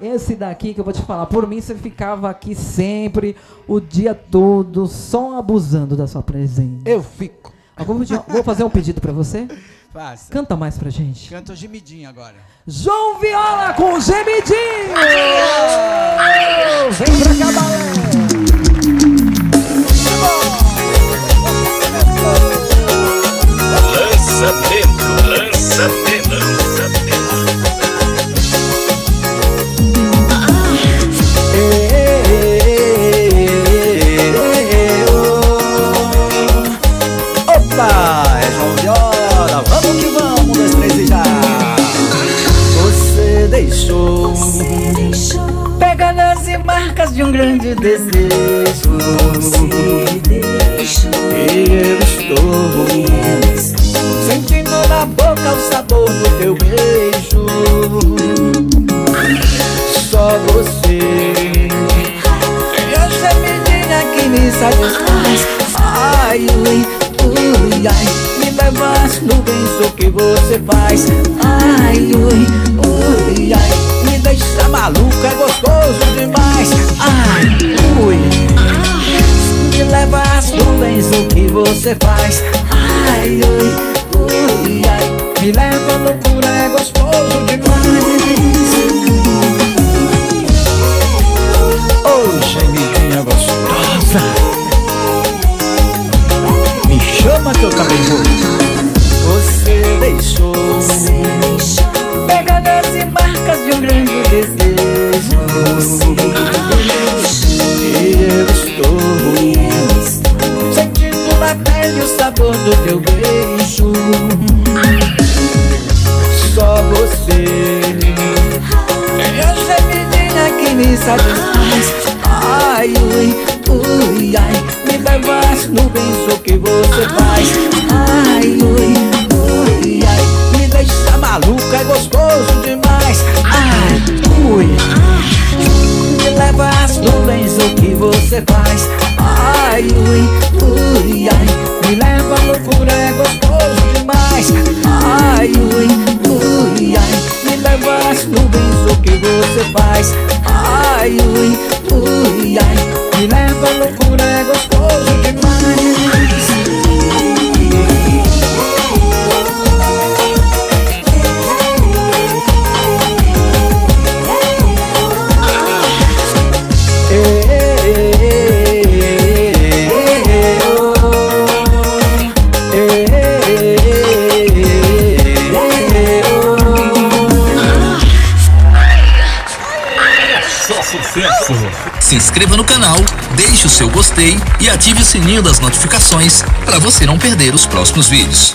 Esse daqui que eu vou te falar, por mim você ficava aqui sempre, o dia todo, só abusando da sua presença. Eu fico. Vou, vou fazer um pedido pra você. Faça. Canta mais pra gente. Canta o gemidinho agora. João Viola com gemidinho! Marcas de um grande desejo. E eu estou sentindo na boca o sabor do teu beijo. Só você e a gemidinha que me satisfaz. Ai, ui, ui, ai, me leva às nuvens o que você faz. Ai, ui, às nuvens o que você faz. Ai, ui, ui, ai, me leva à loucura, é gostoso demais. Ô, gemidinha gostosa Me chama que eu também vou Você deixou me satisfaz Ai, ui, ui, ai Me leva às nuvens o que você faz. Ai, ui, ui, ai Me deixa maluca, é gostoso demais. Ai, ui Me leva às nuvens o que você faz. Ai, ui, ui, ai Me leva à loucura, é gostoso demais. Ai, ui, ui, ai Me leva às nuvens o que você faz Se inscreva no canal, deixe o seu gostei e ative o sininho das notificações para você não perder os próximos vídeos.